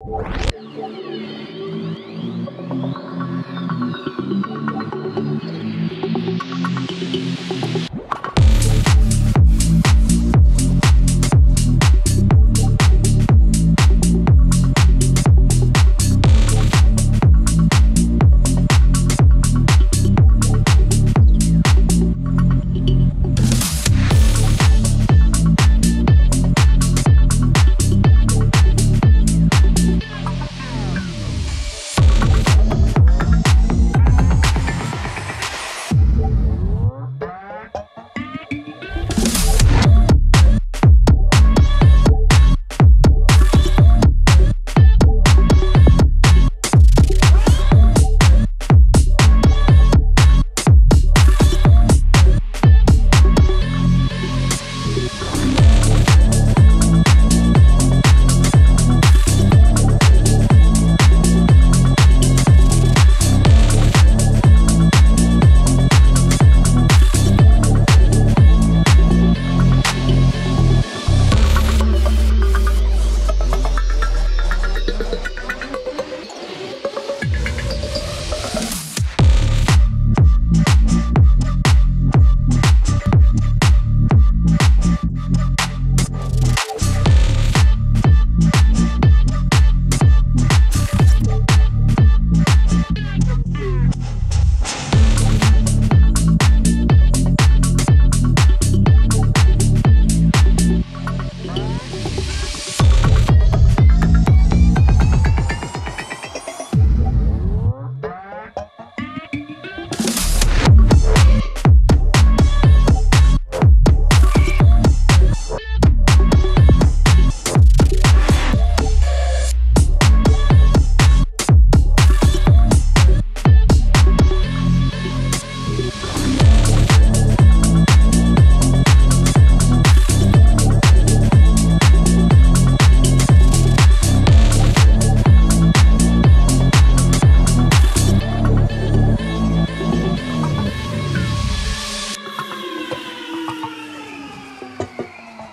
you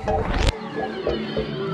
Thank you.